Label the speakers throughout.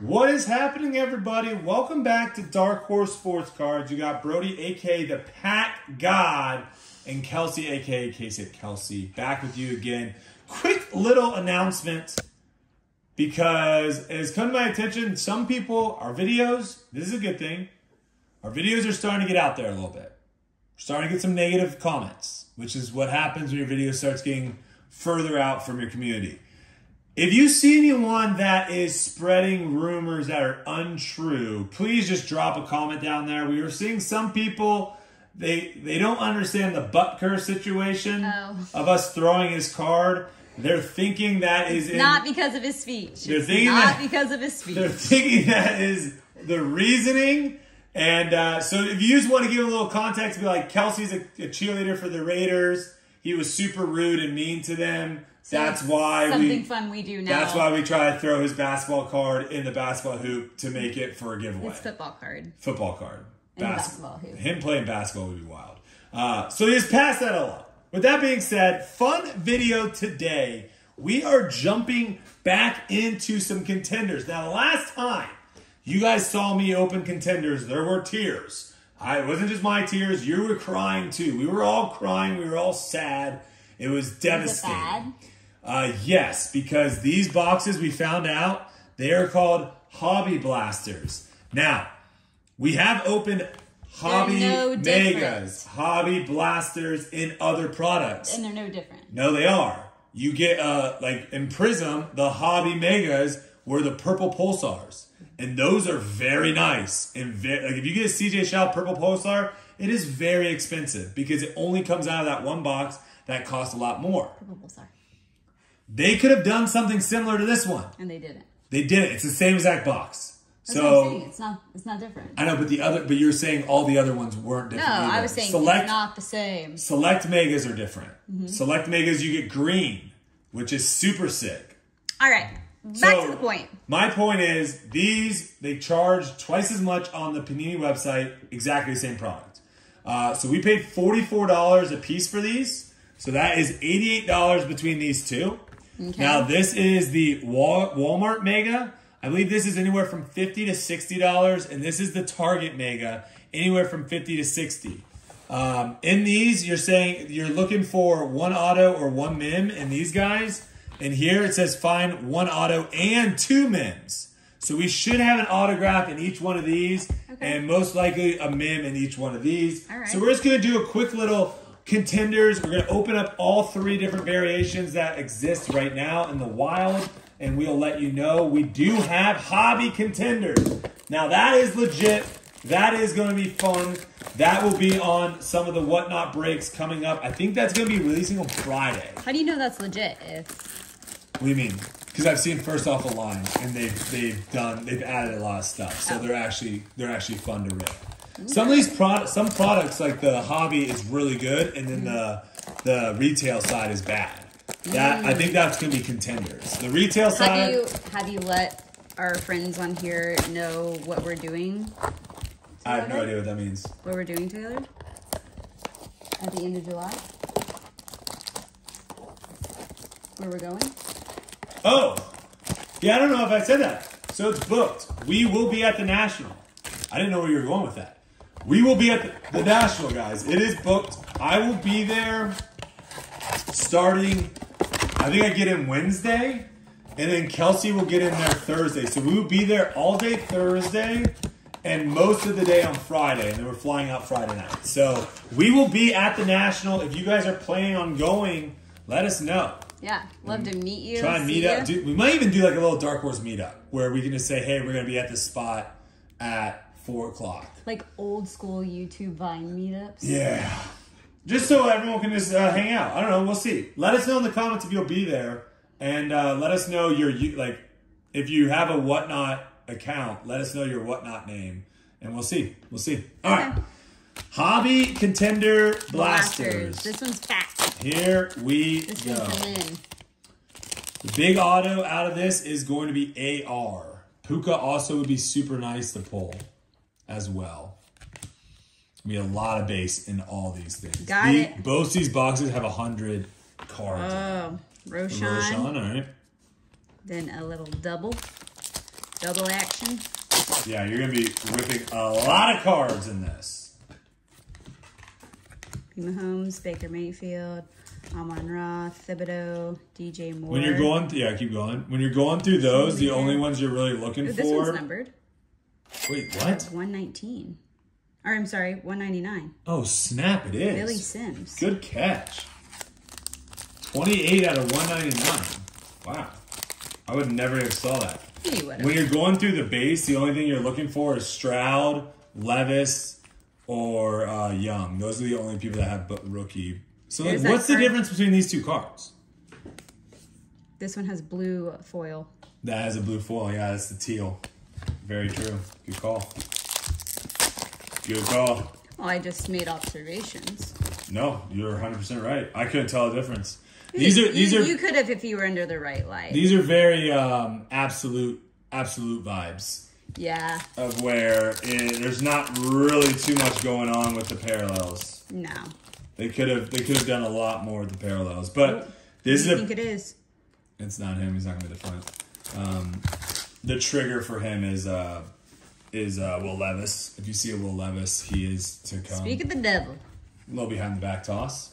Speaker 1: What is happening, everybody? Welcome back to Dark Horse Sports Cards. You got Brodie, aka the Pack God, and Kelsey, aka Casey Kelsey, back with you again. Quick little announcement because it has come to my attention. Some people, our videos, this is a good thing. Our videos are starting to get out there a little bit. We're starting to get some negative comments, which is what happens when your video starts getting further out from your community. If you see anyone that is spreading rumors that are untrue, please just drop a comment down there. We are seeing some people they they don't understand the Butker situation
Speaker 2: Oh.
Speaker 1: of us throwing his card. They're thinking that is in,
Speaker 2: Not because of his speech.
Speaker 1: They're thinking
Speaker 2: not
Speaker 1: that-
Speaker 2: because of his speech.
Speaker 1: they're thinking that is the reasoning. And uh, so if you just want to give a little context, be like, Kelsey's a, a cheerleader for the Raiders. He was super rude and mean to them. That's why
Speaker 2: Something
Speaker 1: we.
Speaker 2: fun we do now.
Speaker 1: That's why we try to throw his basketball card in the basketball hoop to make it for a giveaway.
Speaker 2: It's football card.
Speaker 1: Football card. Bas-
Speaker 2: basketball hoop.
Speaker 1: Him playing basketball would be wild. Uh, so just pass that along. With that being said, fun video today. We are jumping back into some contenders. Now, last time you guys saw me open contenders, there were tears. I, it wasn't just my tears. You were crying too. We were all crying. We were all sad. It was
Speaker 2: it
Speaker 1: devastating.
Speaker 2: bad?
Speaker 1: Uh, yes, because these boxes we found out they are called Hobby Blasters. Now, we have opened Hobby
Speaker 2: no.
Speaker 1: Megas, Hobby Blasters in other products.
Speaker 2: And they're no different.
Speaker 1: No, they are. You get uh like in Prizm, the Hobby Megas were the purple pulsars, and those are very nice. And ve- like if you get a CJ Stroud purple pulsar, it is very expensive because it only comes out of that one box that costs a lot more.
Speaker 2: Purple Pulsar.
Speaker 1: They could have done something similar to this one.
Speaker 2: And they didn't.
Speaker 1: They did it. It's the same exact box.
Speaker 2: That's.
Speaker 1: So
Speaker 2: It's not it's not different.
Speaker 1: I know, but the other, but you're saying all the other ones weren't different.
Speaker 2: No,
Speaker 1: different.
Speaker 2: I was saying
Speaker 1: select
Speaker 2: it's not the same.
Speaker 1: select megas are different.
Speaker 2: Mm-hmm.
Speaker 1: Select megas you get green, which is super sick.
Speaker 2: All right. Back
Speaker 1: So,
Speaker 2: to the point.
Speaker 1: My point is these they charge twice as much on the Panini website, exactly the same product. Uh, so we paid forty four dollars a piece for these. So that is eighty eight dollars between these two.
Speaker 2: Okay.
Speaker 1: Now this is the Wal- Walmart Mega. I believe this is anywhere from fifty to sixty dollars, and this is the Target Mega, anywhere from fifty to sixty. Um, in these, you're saying you're looking for one auto or one mim in these guys. And here it says find one auto and two mims. So we should have an autograph in each one of these,
Speaker 2: Okay.
Speaker 1: and most likely a mim in each one of these.
Speaker 2: Right.
Speaker 1: So we're just gonna do a quick little contenders. We're gonna open up all three different variations that exist right now in the wild, and we'll let you know we do have hobby contenders. Now that is legit. That is going to be fun. That will be on some of the whatnot breaks coming up. I think that's going to be releasing on Friday.
Speaker 2: How do you know that's legit? If
Speaker 1: What do you mean? Because I've seen first off the line, and they've they've done they've added a lot of stuff, so
Speaker 2: Oh.
Speaker 1: they're actually they're actually fun to rip. Some of these products, some products like the hobby is really good, and then the the retail side is bad. That I think that's gonna be contenders. The retail
Speaker 2: have
Speaker 1: side,
Speaker 2: you have you let our friends on here know what we're doing?
Speaker 1: I have no idea what that means.
Speaker 2: What we're doing together? At the end of July? Where we're going?
Speaker 1: Oh, yeah, I don't know if I said that. So it's booked. We will be at the National. I didn't know where you were going with that. We will be at the, National, guys. It is booked. I will be there starting, I think I get in Wednesday, and then Kelsey will get in there Thursday. So we will be there all day Thursday and most of the day on Friday, and then we're flying out Friday night. So we will be at the National. If you guys are planning on going, let us know.
Speaker 2: Yeah, love to meet you.
Speaker 1: Try and meet up. Do, we might even do like a little Dark Horse meetup where we can just say, hey, we're going to be at this spot at four o'clock.
Speaker 2: Like old school YouTube Vine meetups.
Speaker 1: Yeah. Just so everyone can just uh, hang out. I don't know. We'll see. Let us know in the comments if you'll be there. And uh, let us know your, you- like, if you have a whatnot account, let us know your whatnot name. And we'll see. We'll see. All right.
Speaker 2: Okay.
Speaker 1: Hobby Contender Blasters.
Speaker 2: This one's fat.
Speaker 1: Here we
Speaker 2: This
Speaker 1: go. The big auto out of this is going to be AR. Puka also would be super nice to pull as well. We have a lot of base in all these things.
Speaker 2: Got
Speaker 1: The-
Speaker 2: it.
Speaker 1: Both these boxes have a hundred cards.
Speaker 2: Oh. Roshan.
Speaker 1: Roshan, all right.
Speaker 2: Then a little double. Double action.
Speaker 1: Yeah, you're gonna be ripping a lot of cards in this.
Speaker 2: Mahomes, Baker Mayfield, Amon Roth, Thibodeau, DJ Moore.
Speaker 1: When you're going, yeah, keep going. When you're going through those, the only ones you're really looking
Speaker 2: Ooh, this one's
Speaker 1: for.
Speaker 2: numbered.
Speaker 1: Wait, what?
Speaker 2: 119. Or I'm sorry, 199.
Speaker 1: Oh, snap! It is.
Speaker 2: Billy Sims.
Speaker 1: Good catch. 28 out of 199. Wow. I would never have saw that.
Speaker 2: Would
Speaker 1: When you're going through the base, the only thing you're looking for is Stroud, Levis, or uh, Young. Those are the only people that have rookie. So, like, what's the difference between these two cards?
Speaker 2: This one has blue foil.
Speaker 1: That has a blue foil. Yeah, that's the teal. Very true. Good call. Good call.
Speaker 2: I just made observations.
Speaker 1: No, you're 100% right. I couldn't tell the difference. These are these
Speaker 2: you,
Speaker 1: are
Speaker 2: you could have if you were under the right light.
Speaker 1: these are very um, absolute absolute vibes
Speaker 2: yeah.
Speaker 1: of where it, there's not really too much going on with the parallels.
Speaker 2: No.
Speaker 1: They could have they could have done a lot more with the parallels, but this is.
Speaker 2: I
Speaker 1: think
Speaker 2: it is.
Speaker 1: it's not him. He's not going to be the front. Um, the trigger for him is uh is uh, Will Levis. If you see a Will Levis, he is to come.
Speaker 2: Speak of the devil.
Speaker 1: A little behind the back toss.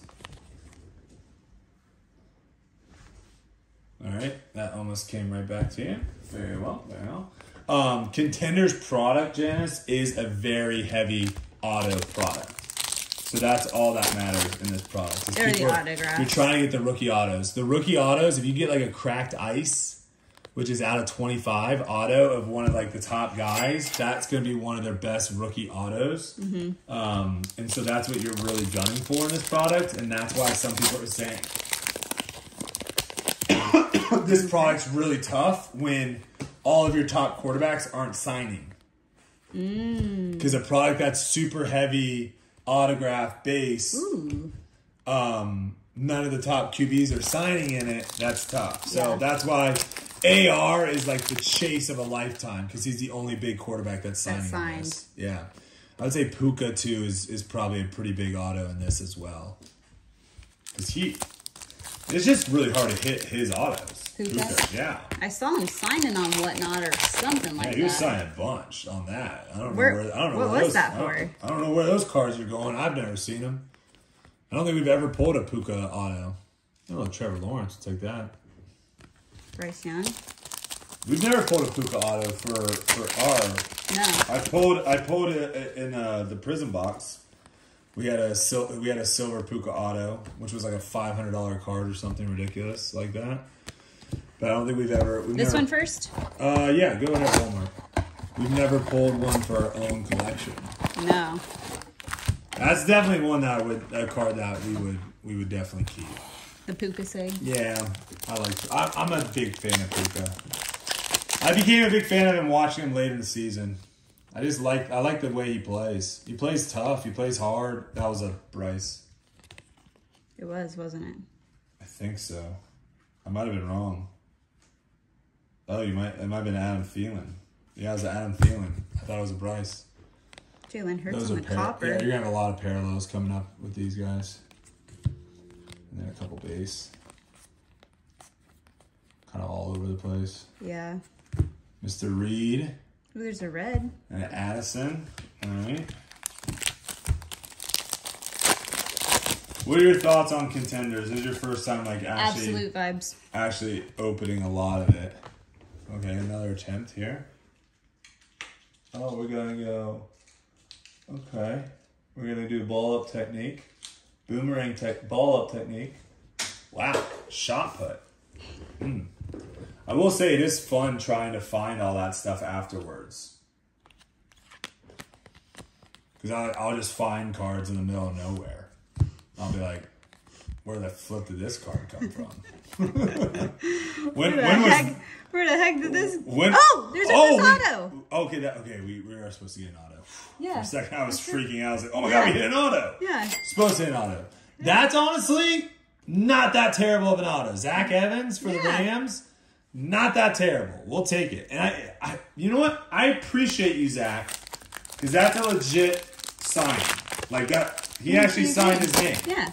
Speaker 1: All right, that almost came right back to you. Very well, very well. Um, Contender's product, Janice, is a very heavy auto product. So that's all that matters in this product. is
Speaker 2: They're the autographs.
Speaker 1: You're trying to get the rookie autos. The rookie autos, if you get like a cracked ice, which is out of 25 auto of one of like the top guys, that's going to be one of their best rookie autos.
Speaker 2: Mm-hmm.
Speaker 1: Um, and so that's what you're really gunning for in this product, and that's why some people are saying this product's really tough when all of your top quarterbacks aren't signing.
Speaker 2: Mm.
Speaker 1: Because a product that's super heavy autograph base,
Speaker 2: Ooh.
Speaker 1: um, none of the top QBs are signing in it. That's tough. So
Speaker 2: Yeah.
Speaker 1: that's why AR is like the chase of a lifetime because he's the only big quarterback that's signing. in
Speaker 2: signed.
Speaker 1: this. Yeah, I would say Puka too is is probably a pretty big auto in this as well. Because he, it's just really hard to hit his autos.
Speaker 2: Puka?
Speaker 1: yeah.
Speaker 2: I saw him signing on whatnot or something like that.
Speaker 1: Yeah,
Speaker 2: like
Speaker 1: he was
Speaker 2: that.
Speaker 1: signing a bunch on that. I don't
Speaker 2: Where-
Speaker 1: know where. I don't know
Speaker 2: what
Speaker 1: where
Speaker 2: was
Speaker 1: those,
Speaker 2: that
Speaker 1: I don't-
Speaker 2: for?
Speaker 1: I don't know where those cards are going. I've never seen them. I don't think we've ever pulled a Puka auto. I don't know. Trevor Lawrence take that.
Speaker 2: Bryce Young?
Speaker 1: We've never pulled a Puka auto for for our.
Speaker 2: No.
Speaker 1: I pulled I pulled it in uh, the Prizm box. We had a sil- we had a silver Puka auto, which was like a five hundred dollar card or something ridiculous like that. But I don't think we've ever. We've
Speaker 2: This
Speaker 1: never,
Speaker 2: one first?
Speaker 1: Uh, yeah, go ahead, Walmart. We've never pulled one for our own collection.
Speaker 2: No.
Speaker 1: That's definitely one that I would a card that we would we would definitely keep.
Speaker 2: The Puka Sig.
Speaker 1: Yeah, I like. I, I'm a big fan of Puka. I became a big fan of him watching him late in the season. I just like I like the way he plays. He plays tough. He plays hard. That was a Bryce.
Speaker 2: It was, wasn't it?
Speaker 1: I think so. I might have been wrong. Oh, you might. It might have been Adam Thielen. Yeah, it was Adam Thielen. I thought it was a Bryce.
Speaker 2: Jalen Hurts
Speaker 1: Those
Speaker 2: on the copper.
Speaker 1: Yeah, you're gonna have a lot of parallels coming up with these guys. And then a couple base. Kind of all over the place.
Speaker 2: yeah.
Speaker 1: Mr. Reed
Speaker 2: Ooh, there's a red.
Speaker 1: and an Addison. All right. What are your thoughts on contenders? This is your first time like actually
Speaker 2: Absolute vibes.
Speaker 1: actually opening a lot of it. Okay, another attempt here. Oh, we're gonna go. Okay, we're gonna do ball up technique, boomerang tech, ball up technique. Wow, shot put. Hmm. I will say it is fun trying to find all that stuff afterwards. Because I'll just find cards in the middle of nowhere. I'll be like, where the flip did this card come from? when,
Speaker 2: Where the,
Speaker 1: when was
Speaker 2: heck, where the heck did this?
Speaker 1: when?
Speaker 2: Oh, there's a
Speaker 1: oh, we-
Speaker 2: Auto.
Speaker 1: Okay, that okay. We, we are supposed to get an auto. Yeah. For
Speaker 2: Yeah.
Speaker 1: a second, I was freaking out. I was like, oh my god, we hit an auto.
Speaker 2: Yeah.
Speaker 1: Supposed to hit an auto. That's honestly not that terrible of an auto. Zach Evans for the Rams, not that terrible. We'll take it. And I, I you know what? I appreciate you, Zach, because that's a legit sign. Like that, he actually signed his name.
Speaker 2: Yeah.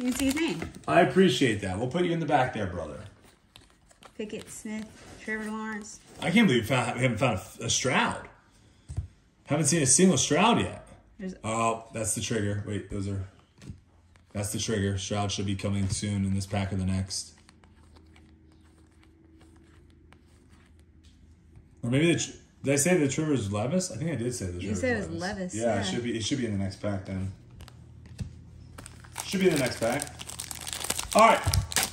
Speaker 2: You can see his name.
Speaker 1: I appreciate that. We'll put you in the back there, brother.
Speaker 2: Pickett Smith, Trevor Lawrence.
Speaker 1: I can't believe we, found, we haven't found a, a Stroud. Haven't seen a single Stroud yet.
Speaker 2: There's,
Speaker 1: Oh, that's the trigger. Wait, those are. That's the trigger. Stroud should be coming soon in this pack or the next. Or maybe the. Did I say the trigger was Levis? I think I did say the trigger.
Speaker 2: You said it was Levis,
Speaker 1: Yeah,
Speaker 2: yeah.
Speaker 1: it should be. It should be in the next pack then. Should be in the next pack. All right.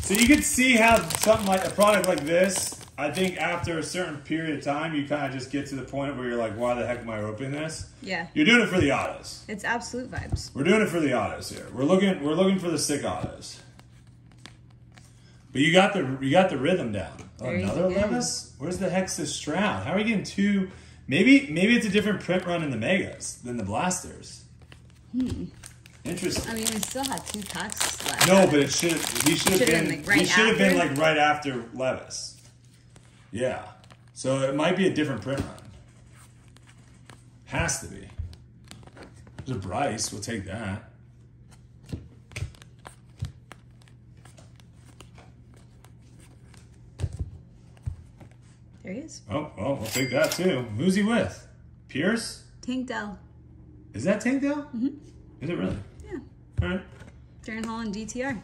Speaker 1: So you can see how something like a product like this. I think after a certain period of time, you kind of just get to the point where you're like, "Why the heck am I opening this?"
Speaker 2: yeah,
Speaker 1: You're doing it for the autos.
Speaker 2: it's absolute vibes.
Speaker 1: We're doing it for the autos here. We're looking we're looking for the sick autos. But you got the you got the rhythm down.
Speaker 2: There
Speaker 1: another. Levis? Where's the heck's this Stroud? How are we getting two? Maybe maybe it's a different print run in the Megas than the Blasters. Hmm. Interesting.
Speaker 2: Hmm. I mean, we still had two packs left.
Speaker 1: No, but it should he should have
Speaker 2: Should've
Speaker 1: been,
Speaker 2: been, like, right
Speaker 1: he should have been
Speaker 2: after?
Speaker 1: like right after Levis. Yeah. So it might be a different print run. Has to be. There's a Bryce, we'll take that.
Speaker 2: there he is.
Speaker 1: Oh, well, we'll take that too. Who's he with? Pierce?
Speaker 2: Tank Dell.
Speaker 1: Is that Tank Dell? Mm-hmm. Is it really? Right.
Speaker 2: Darren Holland DTR.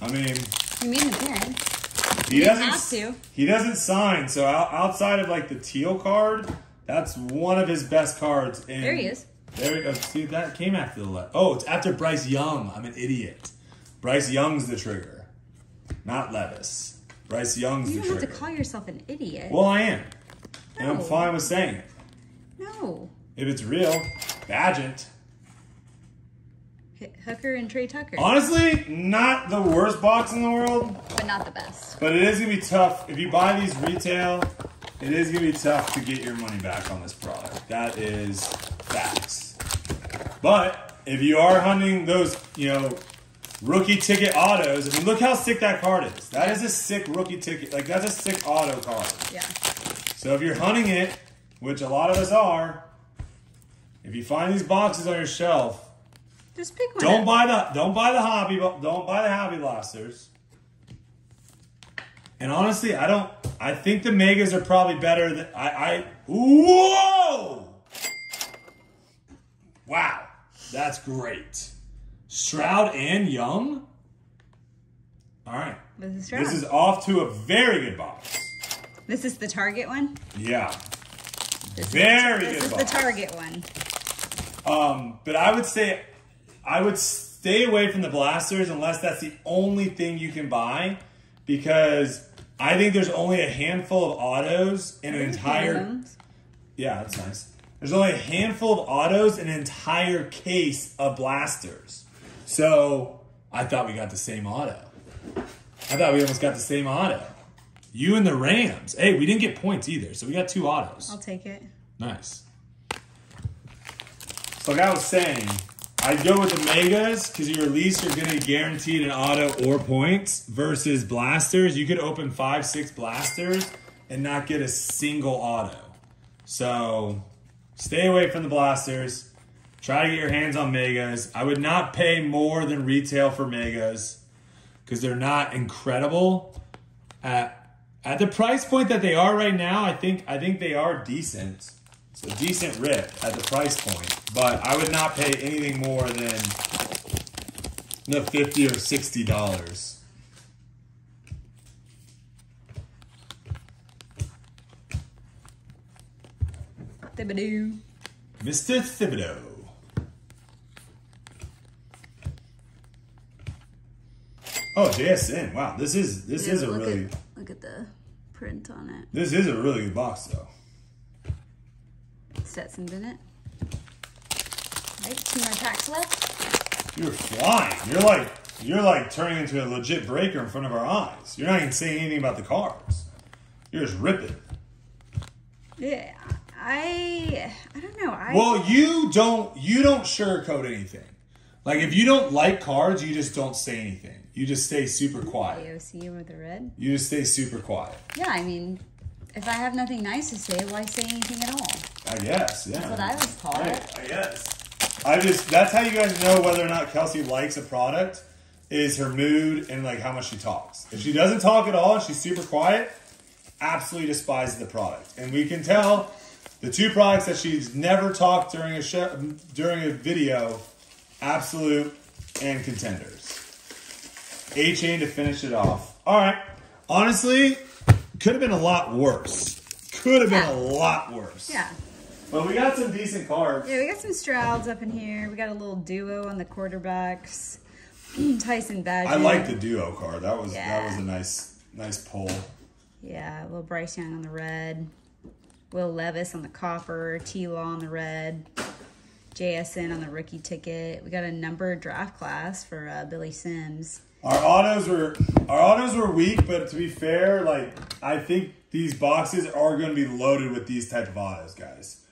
Speaker 1: I mean,
Speaker 2: You made an appearance.
Speaker 1: he
Speaker 2: You
Speaker 1: doesn't.
Speaker 2: have to.
Speaker 1: He doesn't sign. So outside of like the teal card, that's one of his best cards. In,
Speaker 2: There he is.
Speaker 1: There we go. See, that came after the left. Oh, it's after Bryce Young. I'm an idiot. Bryce Young's the trigger, not Levis. Bryce Young's
Speaker 2: You
Speaker 1: the
Speaker 2: don't have to call yourself an idiot.
Speaker 1: well, I am. And I'm fine with saying it.
Speaker 2: no.
Speaker 1: If it's real,
Speaker 2: Bagent. Hooker and Tre Tucker.
Speaker 1: Honestly, not the worst box in the world,
Speaker 2: but not the best.
Speaker 1: but it is gonna be tough. If you buy these retail, it is gonna be tough to get your money back on this product. That is facts. But if you are hunting those, you know, rookie ticket autos, I mean, look how sick that card is. That is a sick rookie ticket. Like that's a sick auto card.
Speaker 2: Yeah.
Speaker 1: So if you're hunting it, which a lot of us are, if you find these boxes on your shelf,
Speaker 2: Just pick one.
Speaker 1: don't
Speaker 2: up.
Speaker 1: buy the don't buy the hobby don't buy the hobby blasters. And honestly, I don't. I think the megas are probably better than I. I whoa! Wow, that's great. Stroud and Young. All right,
Speaker 2: This is Stroud.
Speaker 1: this is off to a very good box.
Speaker 2: This is the Target one.
Speaker 1: Yeah,
Speaker 2: This
Speaker 1: Very
Speaker 2: is,
Speaker 1: good
Speaker 2: This is the. Target one.
Speaker 1: Um, but I would say I would stay away from the blasters unless that's the only thing you can buy because I think there's only a handful of autos in an entire yeah, that's nice. There's only a handful of autos in an entire case of blasters. So I thought we got the same auto. I thought we almost got the same auto. You and the Rams. Hey, we didn't get points either, so we got two autos.
Speaker 2: I'll take it.
Speaker 1: Nice. So like I was saying, I'd go with the megas because you at least you're gonna be guaranteed an auto or points versus blasters. You could open five, six blasters and not get a single auto. So stay away from the blasters. Try to get your hands on megas. I would not pay more than retail for megas because they're not incredible. At at the price point that they are right now, I think I think they are decent. It's a decent rip at the price point, but I would not pay anything more than the fifty or sixty dollars.
Speaker 2: Thibodeau.
Speaker 1: Mr. Thibodeau. Oh, JSN. Wow, this is this is a
Speaker 2: look
Speaker 1: really
Speaker 2: At, look at the print on it.
Speaker 1: this is a really good box though.
Speaker 2: Stetson's in it. Right, two more packs left.
Speaker 1: You're flying. You're like you're like turning into a legit breaker in front of our eyes. You're not even saying anything about the cards. You're just ripping.
Speaker 2: Yeah, I I don't know. I
Speaker 1: Well, you don't you don't sugarcoat anything. Like if you don't like cards, you just don't say anything. You just stay super quiet.
Speaker 2: AOC with the red.
Speaker 1: You just stay super quiet.
Speaker 2: Yeah, I mean, if I have nothing nice to say, why say anything at all?
Speaker 1: I guess. Yeah.
Speaker 2: That's what I was taught.
Speaker 1: Right, I guess. I just that's how you guys know whether or not Kelsey likes a product is her mood and like how much she talks. If she doesn't talk at all and she's super quiet, absolutely despises the product, and we can tell the two products that she's never talked during a show during a video, absolute and contenders. A chain to finish it off. All right, honestly, could have been a lot worse. Could have been
Speaker 2: Yeah.
Speaker 1: a lot worse.
Speaker 2: Yeah.
Speaker 1: But we got some decent cards.
Speaker 2: Yeah, we got some Strouds up in here. We got a little duo on the quarterbacks. Tyson Bagent.
Speaker 1: I like the duo card. That was that was a nice nice pull.
Speaker 2: Yeah, little Bryce Young on the red. Will Levis on the copper. T Law on the red. JSN on the rookie ticket. We got a numbered draft class for uh, Billy Sims.
Speaker 1: Our autos were our autos were weak, but to be fair, like I think these boxes are going to be loaded with these type of autos, guys.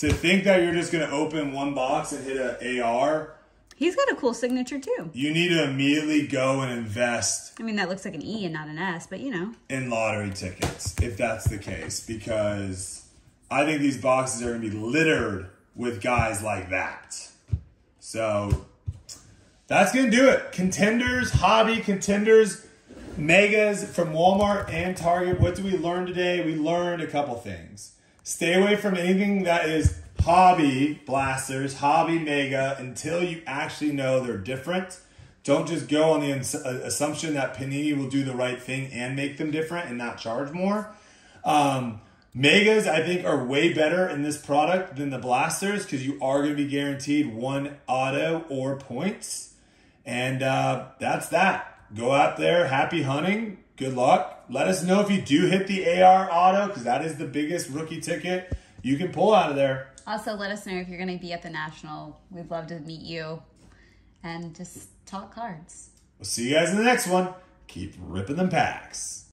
Speaker 1: To think that you're just going to open one box and hit a AR,
Speaker 2: He's got a cool signature too.
Speaker 1: you need to immediately go and invest
Speaker 2: I mean, that looks like an E and not an S, but you know.
Speaker 1: in lottery tickets if that's the case, because I think these boxes are going to be littered with guys like that. So that's going to do it. Contenders, hobby contenders, megas from Walmart and Target. What did we learn today? We learned a couple things. Stay away from anything that is hobby blasters, hobby mega until you actually know they're different. Don't just go on the uh, assumption that Panini will do the right thing and make them different and not charge more. Um, megas, I think, are way better in this product than the blasters because you are going to be guaranteed one auto or points. And uh, that's that. Go out there, happy hunting. Good luck. Let us know if you do hit the AR auto because that is the biggest rookie ticket you can pull out of there.
Speaker 2: Also, let us know if you're going to be at the National. We'd love to meet you and just talk cards.
Speaker 1: We'll see you guys in the next one. Keep ripping them packs.